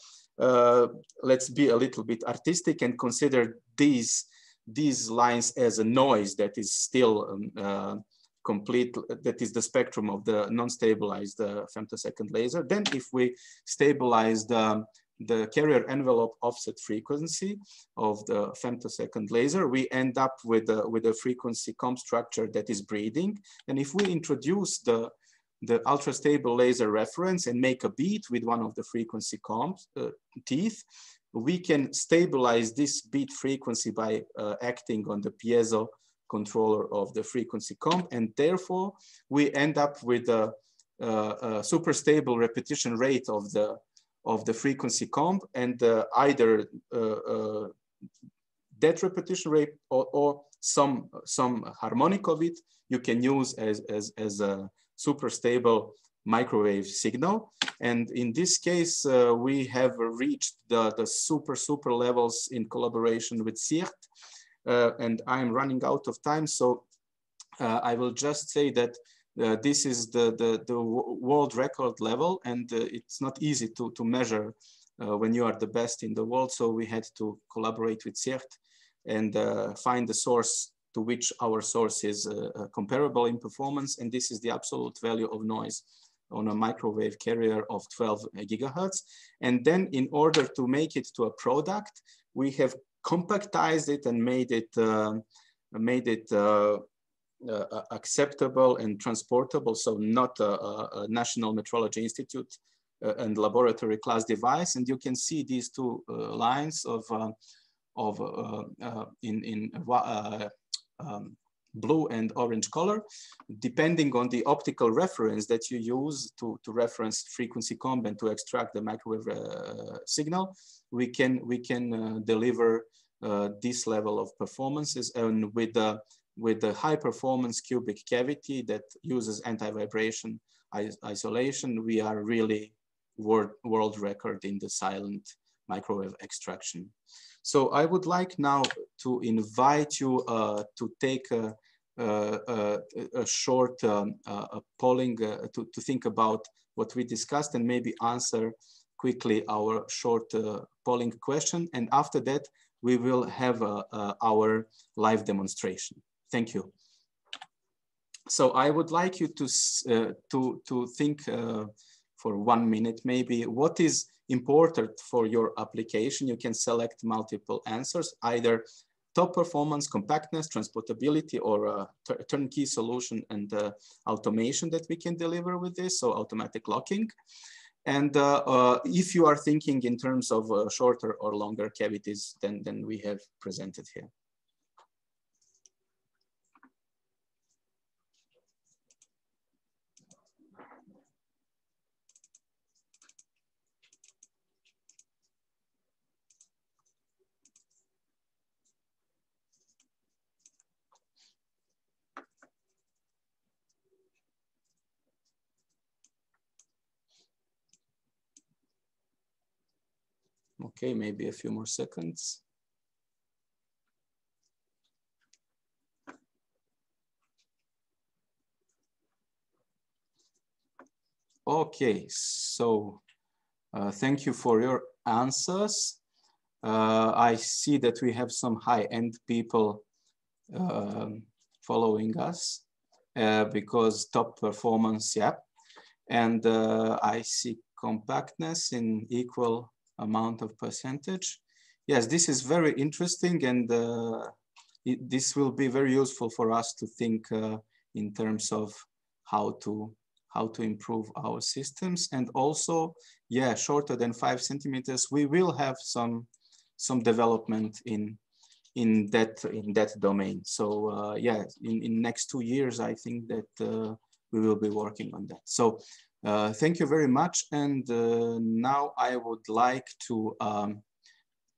let's be a little bit artistic and consider these these lines as a noise that is still um, uh, complete, that is the spectrum of the non-stabilized uh, femtosecond laser. Then if we stabilize the, the carrier envelope offset frequency of the femtosecond laser, we end up with a, with a frequency comb structure that is breathing. And if we introduce the, the ultra stable laser reference and make a beat with one of the frequency comb uh, teeth, we can stabilize this beat frequency by uh, acting on the piezo controller of the frequency comb. And therefore, we end up with a, a, a super stable repetition rate of the, of the frequency comb and uh, either uh, uh, that repetition rate or, or, some, some harmonic of it you can use as, as, as a super stable microwave signal. And in this case, uh, we have reached the, the super, super levels in collaboration with SYRTE. Uh, and I'm running out of time. So uh, I will just say that uh, this is the, the, the, world record level and uh, it's not easy to, to measure uh, when you are the best in the world. So we had to collaborate with SYRTE and find the source to which our source is comparable in performance. And this is the absolute value of noise on a microwave carrier of 12 gigahertz. And then in order to make it to a product, we have compactized it and made it, uh, made it uh, uh, acceptable and transportable. So not a, a National Metrology Institute uh, and laboratory class device. And you can see these two uh, lines of, uh, of in, in um, blue and orange color, depending on the optical reference that you use to, to reference frequency comb and to extract the microwave uh, signal, we can, we can uh, deliver uh, this level of performances and with the, with the high performance cubic cavity that uses anti-vibration isolation, we are really world, world record in the silent microwave extraction. So I would like now to invite you uh, to take a, a, a short um, uh, polling uh, to, to think about what we discussed and maybe answer quickly our short uh, polling question. And after that, we will have our live demonstration. Thank you. So I would like you to, to, to think for one minute, maybe what is imported for your application, you can select multiple answers, either top performance, compactness, transportability, or a turnkey solution and uh, automation that we can deliver with this, so automatic locking. And uh, uh, if you are thinking in terms of uh, shorter or longer cavities, then, then we have presented here. Okay, maybe a few more seconds. Okay, so uh, thank you for your answers. Uh, I see that we have some high-end people um, following us uh, because top performance, yeah. And uh, I see compactness in equal amount of percentage. Yes, this is very interesting and uh, it, this will be very useful for us to think uh, in terms of how to how to improve our systems. And also yeah shorter than five centimeters we will have some some development in in that in that domain. So uh, yeah in in next two years i think that uh, we will be working on that. So uh, thank you very much. And uh, now I would like to um,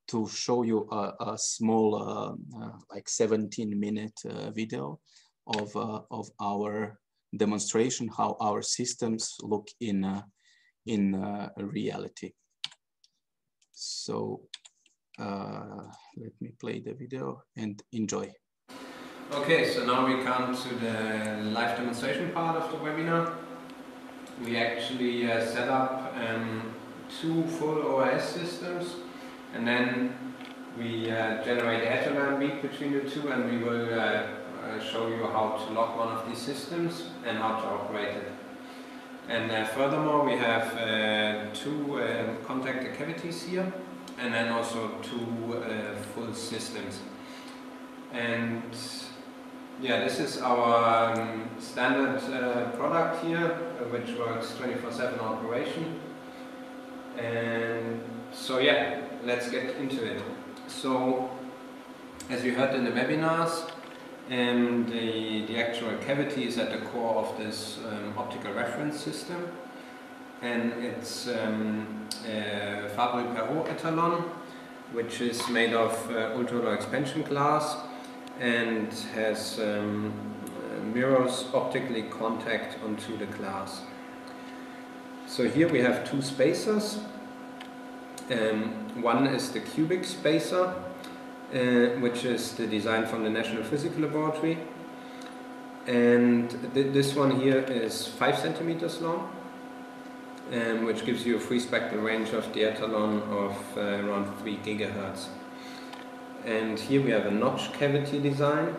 to show you a, a small, uh, uh like 17 minute uh, video of, of our demonstration, how our systems look in, in reality. So let me play the video and enjoy. Okay, so now we come to the live demonstration part of the webinar we actually uh, set up um, two full OS systems and then we uh, generate heterodyne beat between the two and we will uh, uh, show you how to lock one of these systems and how to operate it. And uh, furthermore we have two um, contactor cavities here and then also two full systems. And yeah, this is our um, standard uh, product here, uh, which works 24-7 operation. And so yeah, let's get into it. So, as you heard in the webinars, um, the, the actual cavity is at the core of this um, optical reference system. And it's um, Fabry-Perot Etalon, which is made of uh, ultra-low expansion glass and has um, mirrors optically contact onto the glass. So here we have two spacers. Um, one is the cubic spacer, uh, which is the design from the National Physical Laboratory. And th this one here is 5 centimeters long, um, which gives you a free spectral range of the Etalon of uh, around 3 gigahertz and here we have a notch cavity design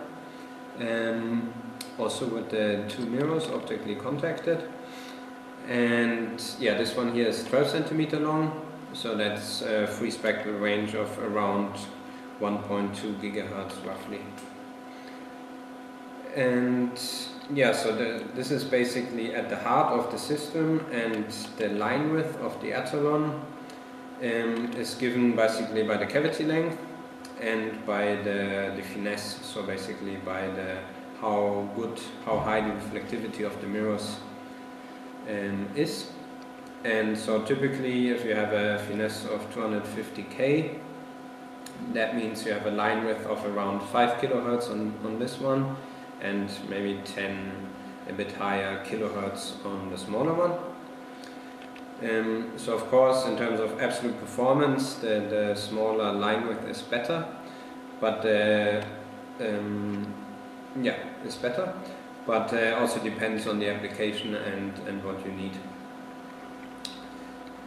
um, also with the two mirrors optically contacted. And yeah this one here is 12 centimeter long so that's a free spectral range of around 1.2 gigahertz roughly. And yeah so the, this is basically at the heart of the system and the line width of the Etalon um, is given basically by the cavity length and by the, the finesse, so basically by the how good, how high the reflectivity of the mirrors um, is. And so typically if you have a finesse of 250k, that means you have a line width of around 5 kilohertz on, on this one and maybe 10 a bit higher kilohertz on the smaller one. Um, so of course, in terms of absolute performance, the, the smaller line width is better, but uh, um, yeah, it's better. But uh, also depends on the application and, and what you need.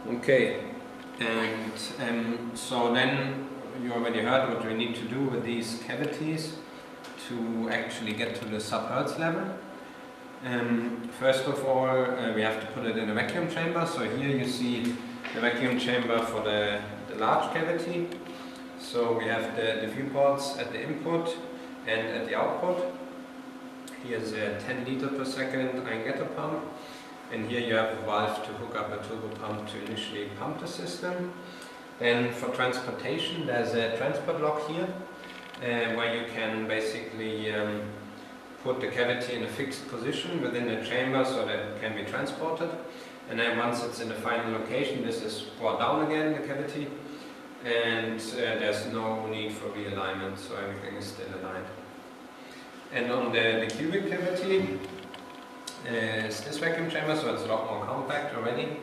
Okay, and um, so then you already heard what we need to do with these cavities to actually get to the sub-hertz level. Um, first of all, uh, we have to put it in a vacuum chamber. So here you see the vacuum chamber for the, the large cavity. So we have the, the view ports at the input and at the output. Here's a 10 liter per second getter pump. And here you have a valve to hook up a turbo pump to initially pump the system. Then for transportation, there's a transport lock here, uh, where you can basically um, put the cavity in a fixed position within the chamber so that it can be transported. And then once it's in the final location, this is brought down again, the cavity, and uh, there's no need for realignment, so everything is still aligned. And on the, the cubic cavity, uh, is this vacuum chamber, so it's a lot more compact already.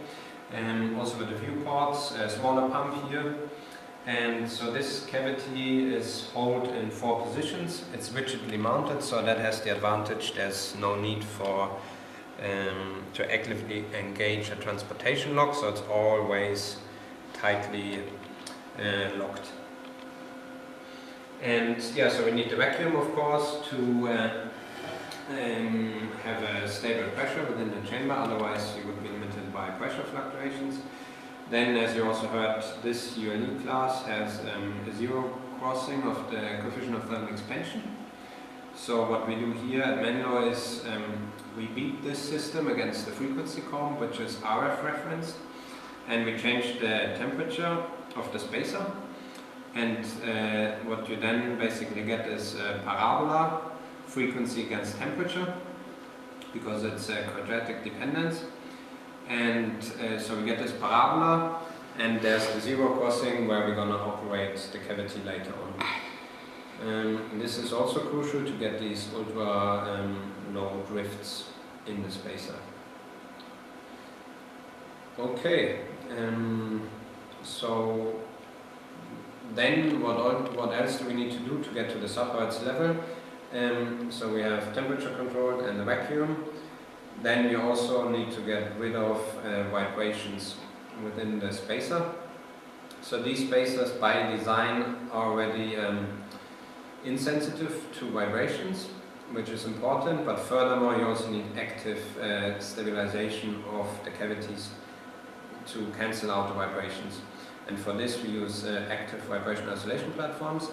And also with the viewports, a smaller pump here. And so this cavity is held in four positions. It's rigidly mounted, so that has the advantage there's no need for um, to actively engage a transportation lock, so it's always tightly uh, locked. And yeah, so we need the vacuum, of course, to uh, um, have a stable pressure within the chamber, otherwise you would be limited by pressure fluctuations. Then, as you also heard, this ULE glass has um, a zero crossing of the coefficient of thermal expansion. So what we do here at Menlo is um, we beat this system against the frequency comb, which is RF referenced, and we change the temperature of the spacer. And uh, what you then basically get is a parabola, frequency against temperature, because it's a quadratic dependence. And uh, so we get this parabola, and there's the zero crossing where we're going to operate the cavity later on. Um, this is also crucial to get these ultra um, low drifts in the spacer. Okay, um, so then what, what else do we need to do to get to the subhertz level? Um, so we have temperature control and the vacuum. Then you also need to get rid of uh, vibrations within the spacer. So these spacers by design are already um, insensitive to vibrations, which is important, but furthermore you also need active uh, stabilization of the cavities to cancel out the vibrations. And for this we use uh, active vibration isolation platforms.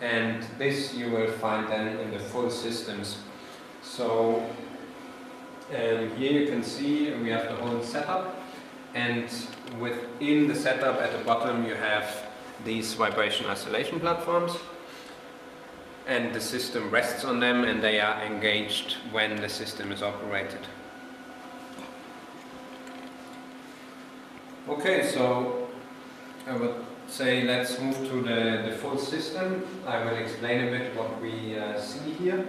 And this you will find then in the full systems. So um, here you can see we have the whole setup and within the setup at the bottom you have these vibration isolation platforms and the system rests on them and they are engaged when the system is operated. Okay, so I would say let's move to the, the full system. I will explain a bit what we uh, see here.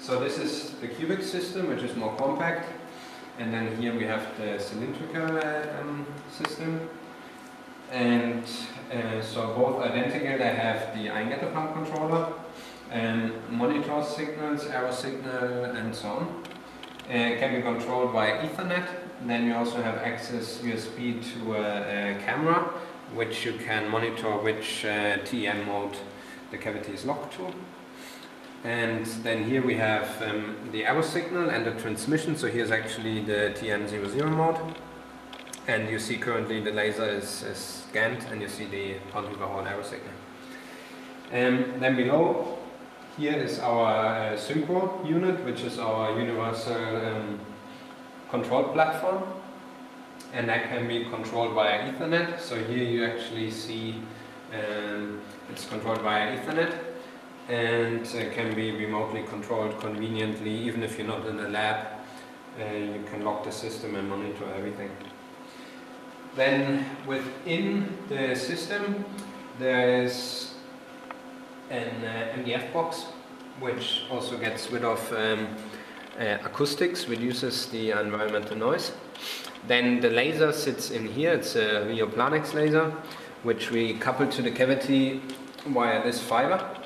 So this is the cubic system, which is more compact. And then here we have the cylindrical uh, um, system. And uh, so both identical, they have the ion getter pump controller, and monitor signals, error signal, and so on. Uh, can be controlled by Ethernet. Then you also have access USB to a, a camera, which you can monitor which uh, TEM mode the cavity is locked to. And then here we have um, the error signal and the transmission. So here's actually the TEM00 mode. And you see currently the laser is, is scanned and you see the Pontoon error signal. Um, then below here is our uh, Synchro unit, which is our universal um, control platform. And that can be controlled via Ethernet. So here you actually see um, it's controlled via Ethernet and uh, can be remotely controlled conveniently even if you're not in a lab uh, you can lock the system and monitor everything then within the system there is an uh, MDF box which also gets rid of um, uh, acoustics, reduces the environmental noise. Then the laser sits in here, it's a Rio Planex laser, which we couple to the cavity via this fiber.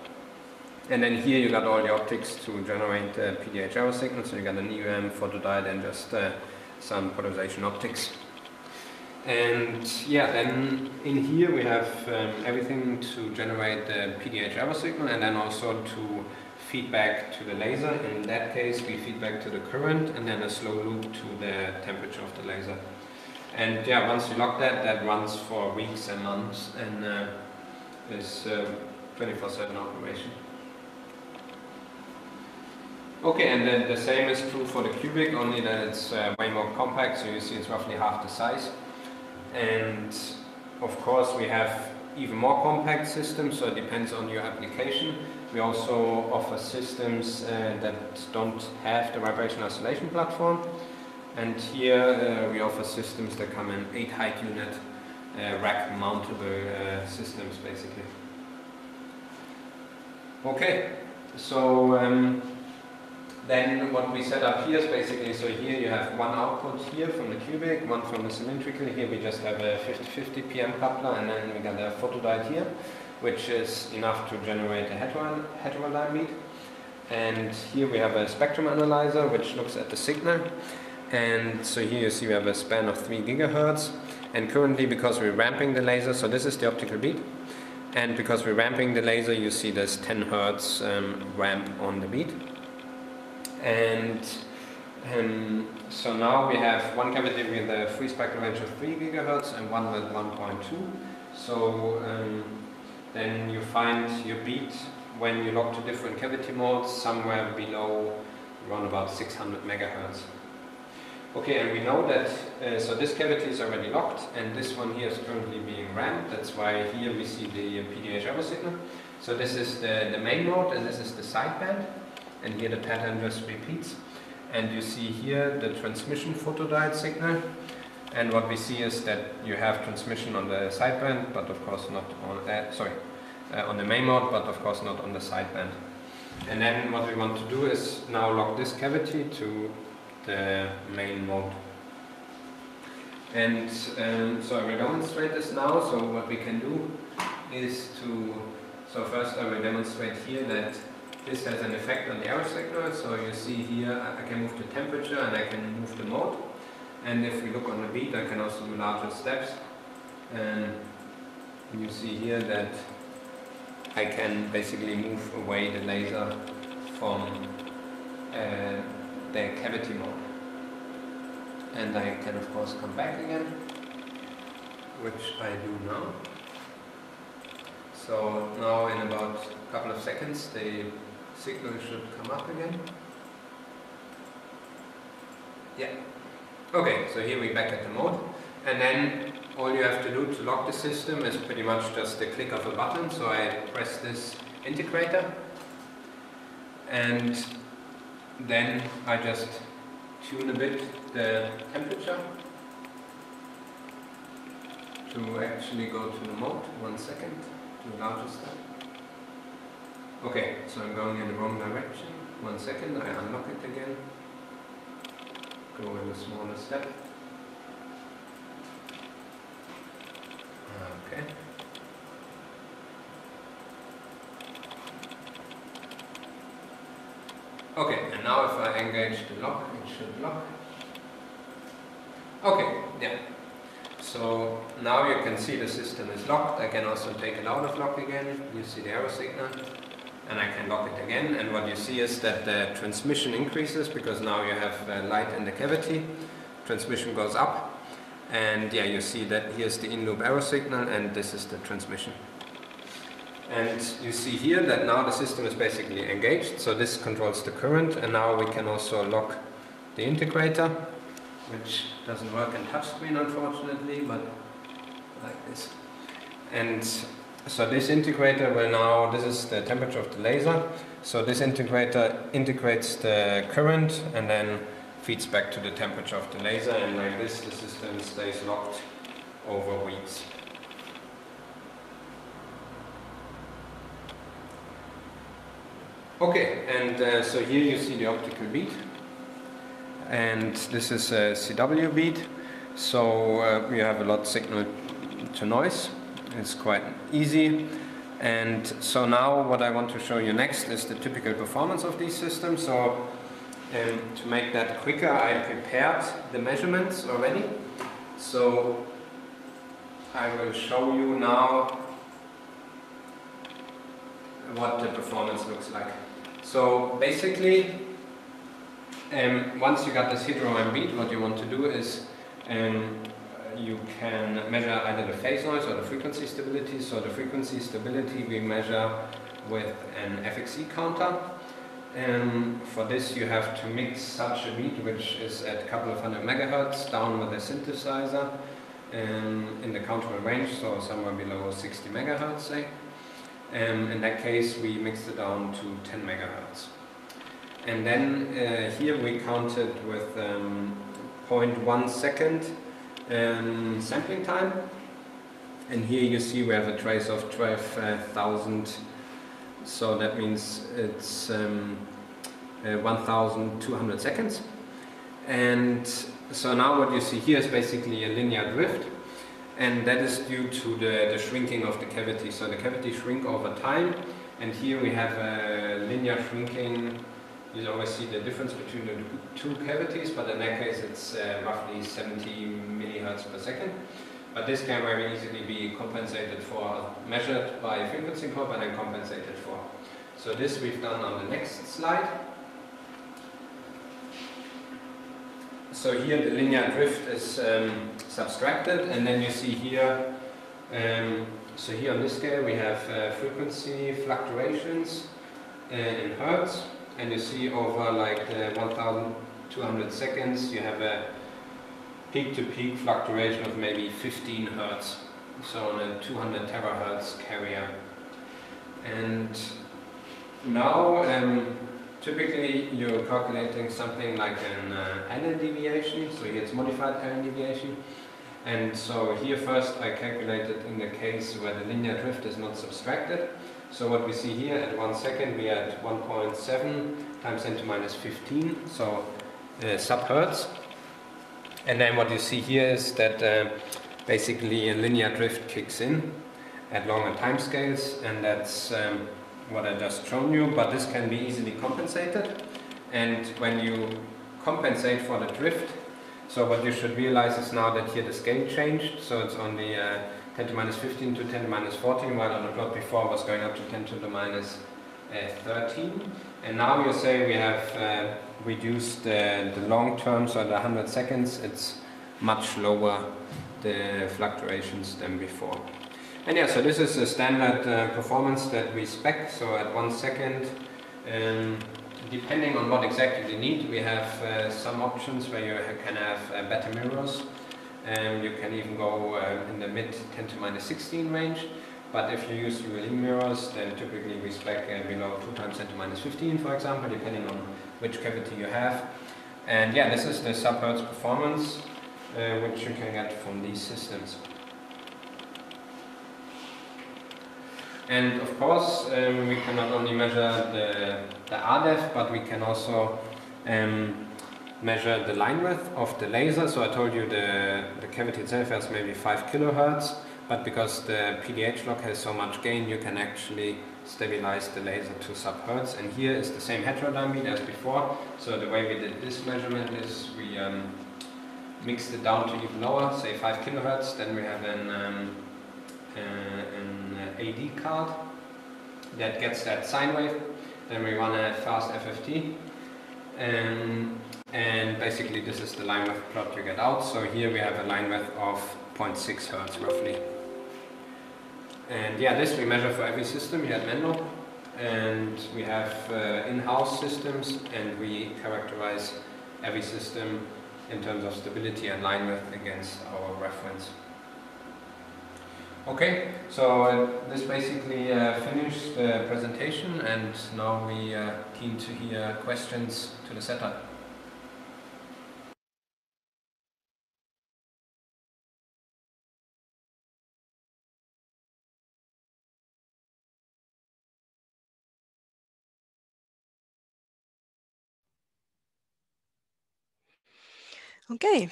And then here you got all the optics to generate the PDH error signals. So you got an EOM photodiode and just uh, some polarization optics. And yeah, then in here we have um, everything to generate the PDH signal and then also to feedback to the laser. In that case, we feedback to the current and then a slow loop to the temperature of the laser. And yeah, once you lock that, that runs for weeks and months and uh, is 24-7 operation. Okay, and then the same is true for the cubic, only that it's uh, way more compact, so you see it's roughly half the size. And of course we have even more compact systems, so it depends on your application. We also offer systems uh, that don't have the vibration isolation platform. And here uh, we offer systems that come in 8 height unit uh, rack mountable uh, systems basically. Okay, so um, then what we set up here is basically, so here you have one output here from the cubic, one from the cylindrical. Here we just have a 50-50 PM coupler and then we got a photodiode here, which is enough to generate a hetero, beat. And here we have a spectrum analyzer which looks at the signal. And so here you see we have a span of 3 gigahertz. And currently because we're ramping the laser, so this is the optical beat. And because we're ramping the laser, you see this 10 hertz um, ramp on the beat. And um, so now we have one cavity with a free spectral range of 3 gigahertz and one with 1.2. So um, then you find your beat when you lock to different cavity modes somewhere below around about 600 megahertz. Okay, and we know that, uh, so this cavity is already locked and this one here is currently being ramped. That's why here we see the PDH signal. So this is the, the main mode and this is the sideband and here the pattern just repeats. And you see here the transmission photodiode signal. And what we see is that you have transmission on the sideband, but of course not on, uh, sorry, uh, on the main mode, but of course not on the sideband. And then what we want to do is now lock this cavity to the main mode. And um, so I will demonstrate this now. So what we can do is to, so first I will demonstrate here that this has an effect on the error sector. So you see here I can move the temperature and I can move the mode. And if we look on the beat, I can also do larger steps. And you see here that I can basically move away the laser from uh, the cavity mode. And I can of course come back again, which I do now. So now in about a couple of seconds the signal should come up again. Yeah. Okay, so here we're back at the mode. And then all you have to do to lock the system is pretty much just the click of a button. So I press this integrator and then I just tune a bit the temperature to actually go to the mode. One second, to the larger step. Okay, so I'm going in the wrong direction. One second, I unlock it again. Go in the smaller step. Okay. Okay, and now if I engage the lock, it should lock. Okay, yeah. So now you can see the system is locked. I can also take it out of lock again. You see the error signal. And I can lock it again. And what you see is that the transmission increases because now you have uh, light in the cavity. Transmission goes up. And yeah, you see that here's the in-loop error signal and this is the transmission. And you see here that now the system is basically engaged, so this controls the current, and now we can also lock the integrator, which doesn't work in touchscreen unfortunately, but like this. And so this integrator will now, this is the temperature of the laser, so this integrator integrates the current and then feeds back to the temperature of the laser, and like this the system stays locked over weeks. Okay, and uh, so here you see the optical beat. And this is a CW beat. So uh, we have a lot signal to noise. It's quite easy. And so now what I want to show you next is the typical performance of these systems. So um, to make that quicker, I prepared the measurements already. So I will show you now what the performance looks like. So basically, um, once you got this heterodyne beat, what you want to do is um, you can measure either the phase noise or the frequency stability. So the frequency stability we measure with an FXE counter. And for this you have to mix such a beat which is at a couple of hundred megahertz down with a synthesizer in the countable range, so somewhere below 60 megahertz say. Um, in that case we mixed it down to 10 megahertz. And then uh, here we counted with um, 0.1 second um, sampling time. And here you see we have a trace of 12,000 so that means it's um, uh, 1200 seconds. And so now what you see here is basically a linear drift and that is due to the, the shrinking of the cavity. So the cavity shrink over time and here we have a linear shrinking. You always see the difference between the two cavities, but in that case it's uh, roughly 70 millihertz per second. But this can very easily be compensated for, measured by frequency probe and then compensated for. So this we've done on the next slide. So here the linear drift is um, subtracted and then you see here, um, so here on this scale we have uh, frequency fluctuations uh, in hertz and you see over like the 1200 seconds you have a peak-to-peak -peak fluctuation of maybe 15 hertz, so on a 200 terahertz carrier. And now, um, typically you're calculating something like an uh, Allan deviation, so here it's modified Allan deviation. And so here first I calculated in the case where the linear drift is not subtracted. So what we see here at one second we are at 1.7 times 10 to minus 15, so uh, subhertz. And then what you see here is that uh, basically a linear drift kicks in at longer time scales and that's um, what I just shown you, but this can be easily compensated. And when you compensate for the drift, so what you should realize is now that here the scale changed, so it's only uh, 10 to minus 15 to 10 to minus 14, while on the plot before was going up to 10 to the minus, uh, 13. And now you say we have uh, reduced the long term, so the 100 seconds, it's much lower the fluctuations than before. And yeah, so this is a standard uh, performance that we spec, so at one second, um, depending on what exactly you need, we have uh, some options where you can have uh, better mirrors, and you can even go uh, in the mid 10 to minus 16 range. But if you use ULE mirrors, then typically we spec uh, below 2 times 10 to minus 15, for example, depending on which cavity you have. And yeah, this is the subhertz performance, uh, which you can get from these systems. And of course, um, we can not only measure the, the RDEF, but we can also um, measure the line width of the laser. So I told you the, the cavity itself has maybe 5 kilohertz but because the PDH lock has so much gain, you can actually stabilize the laser to subhertz. And here is the same heterodyne as before. So the way we did this measurement is we um, mixed it down to even lower, say 5 kilohertz. Then we have an, um, uh, an AD card that gets that sine wave. Then we run a fast FFT. Um, and basically this is the line width plot you get out. So here we have a line width of 0.6 hertz roughly. And yeah, this we measure for every system here at Menlo. And we have uh, in-house systems and we characterize every system in terms of stability and line width against our reference. Okay, so uh, this basically uh, finished the presentation and now we are uh, keen to hear questions to the setup. Okay.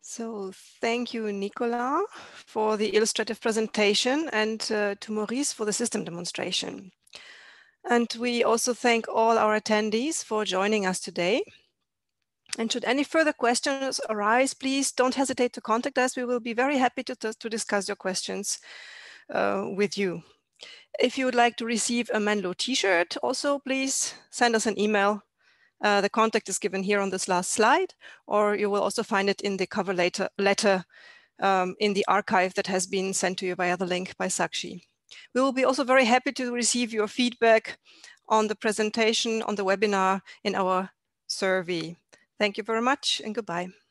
So thank you, Nikola, for the illustrative presentation and uh, to Maurice for the system demonstration. And we also thank all our attendees for joining us today. And should any further questions arise, please don't hesitate to contact us. We will be very happy to, to discuss your questions uh, with you. If you would like to receive a Menlo t-shirt also, please send us an email Uh, the contact is given here on this last slide, or you will also find it in the cover letter, letter um, in the archive that has been sent to you via the link by Sakshi. We will be also very happy to receive your feedback on the presentation, on the webinar, in our survey. Thank you very much and goodbye.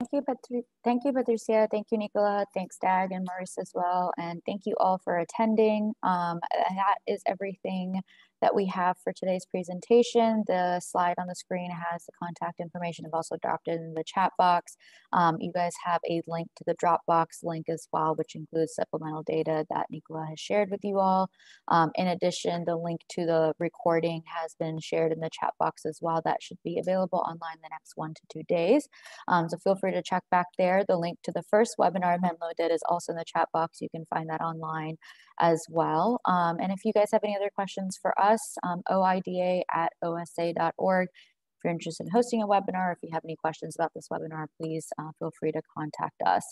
Thank you, Patri thank you, Patricia. Thank you, Nikola. Thanks, Dag and Maurice as well. And thank you all for attending. Um, that is everything that we have for today's presentation. The slide on the screen has the contact information. I've also dropped it in the chat box. Um, you guys have a link to the Dropbox link as well, which includes supplemental data that Nikola has shared with you all. Um, in addition, the link to the recording has been shared in the chat box as well. That should be available online the next one to two days. Um, so feel free to check back there. The link to the first webinar Menlo did is also in the chat box. You can find that online as well. Um, and if you guys have any other questions for us, um, oida at osa.org. If you're interested in hosting a webinar, if you have any questions about this webinar, please uh, feel free to contact us.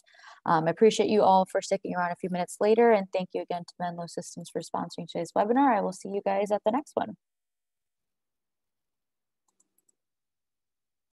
Um, I appreciate you all for sticking around a few minutes later, and thank you again to Menlo Systems for sponsoring today's webinar. I will see you guys at the next one.